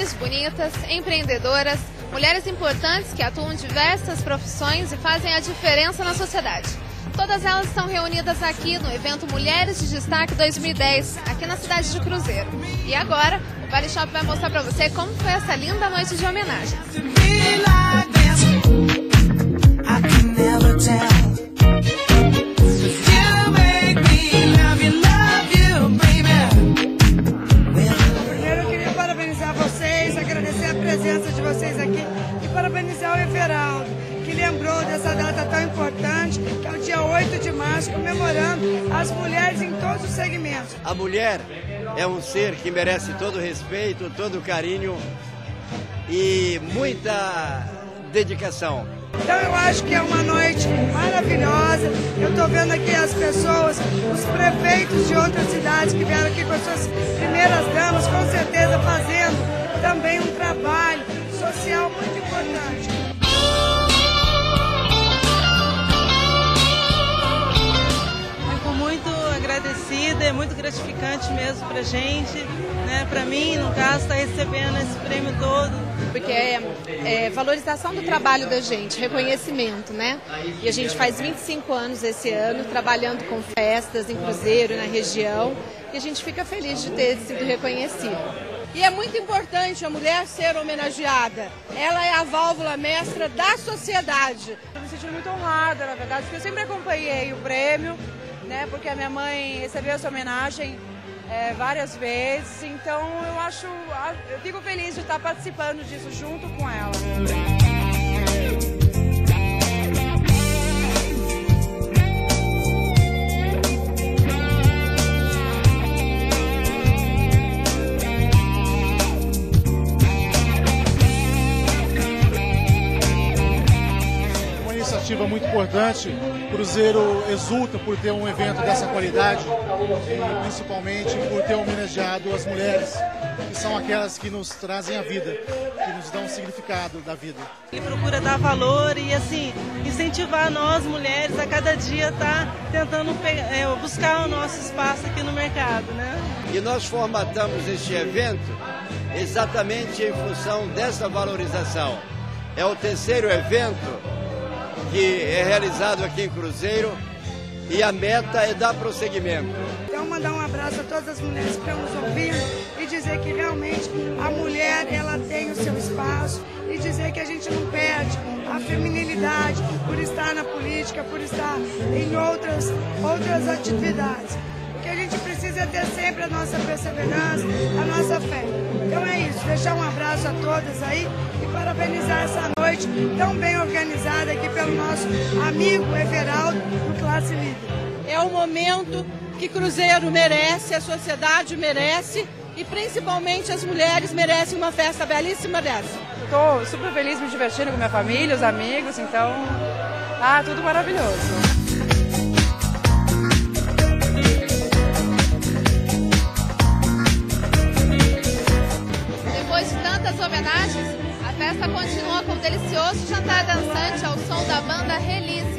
mulheres bonitas, empreendedoras, mulheres importantes que atuam em diversas profissões e fazem a diferença na sociedade. Todas elas estão reunidas aqui no evento Mulheres de Destaque 2010, aqui na cidade de Cruzeiro. E agora, o Vale Shop vai mostrar para você como foi essa linda noite de homenagens. Everaldo, que lembrou dessa data tão importante, que é o dia 8 de março, comemorando as mulheres em todos os segmentos. A mulher é um ser que merece todo o respeito, todo o carinho e muita dedicação. Então eu acho que é uma noite maravilhosa. Eu estou vendo aqui as pessoas, os prefeitos de outras cidades que vieram aqui com as suas primeiras damas, com certeza fazendo também um trabalho agradecida, é muito gratificante mesmo pra gente, né? Pra mim, no caso, estar recebendo esse prêmio todo. porque é, é valorização do trabalho da gente, reconhecimento, né? E a gente faz 25 anos esse ano trabalhando com festas em Cruzeiro, na região, e a gente fica feliz de ter sido reconhecido. E é muito importante a mulher ser homenageada. Ela é a válvula mestra da sociedade. Estou me sentindo muito honrada, na verdade, porque eu sempre acompanhei o prêmio, né? Porque a minha mãe recebeu essa homenagem é, várias vezes. Então eu acho, eu fico feliz de estar participando disso junto com ela. Iniciativa muito importante. O Cruzeiro exulta por ter um evento dessa qualidade e principalmente por ter homenageado as mulheres, que são aquelas que nos trazem a vida, que nos dão o significado da vida. Ele procura dar valor e, assim, incentivar nós mulheres a cada dia estar tentando pe- é, buscar o nosso espaço aqui no mercado, né? E nós formatamos este evento exatamente em função dessa valorização. É o terceiro evento que é realizado aqui em Cruzeiro e a meta é dar prosseguimento. Então mandar um abraço a todas as mulheres que estão nos ouvindo e dizer que realmente a mulher ela tem o seu espaço e dizer que a gente não perde a feminilidade por estar na política, por estar em outras, outras atividades. O que a gente precisa é ter sempre a nossa perseverança, a nossa fé. Então é isso, deixar um abraço a todas aí e parabenizar essa noite tão bem organizada aqui pelo nosso amigo Everaldo do Classe Líder. É o momento que Cruzeiro merece, a sociedade merece e principalmente as mulheres merecem uma festa belíssima dessa. Estou super feliz, me divertindo com minha família, os amigos, então, ah, tudo maravilhoso. Depois de tantas homenagens, festa continua com um delicioso jantar dançante ao som da banda Release.